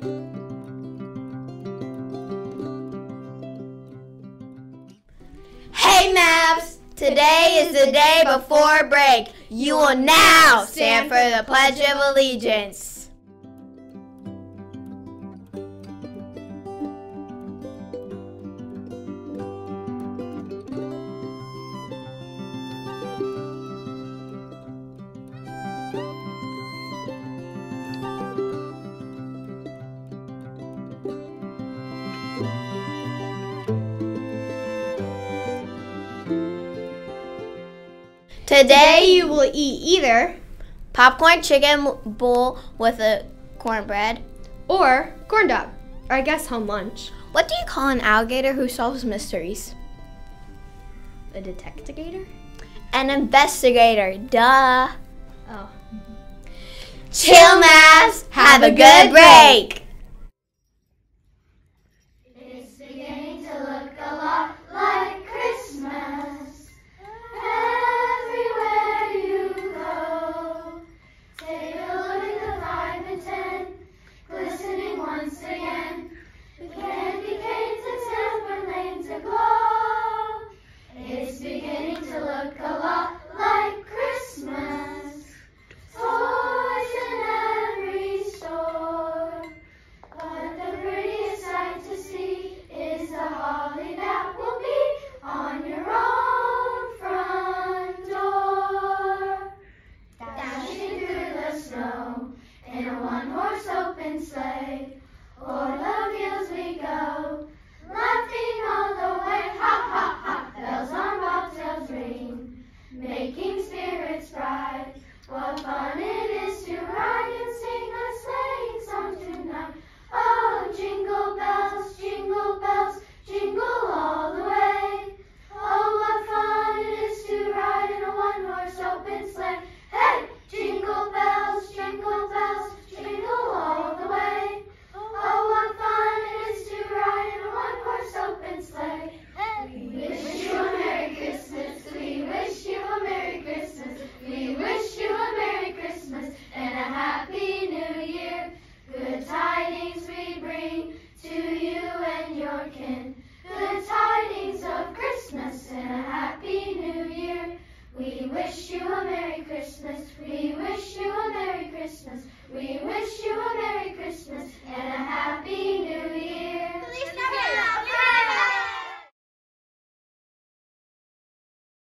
Hey Mavs! Today is the day before break. You will now stand for the Pledge of Allegiance. Today you will eat either popcorn chicken bowl with a cornbread or corn dog, or I guess home lunch. What do you call an alligator who solves mysteries? A detectigator? An investigator, duh. Oh. Chill, Mass. Have a good break. dome in a one horse open sleigh. O'er the fields we go, laughing all the way. Ha ha ha! Bells on bobtails ring, making spirits bright. What fun it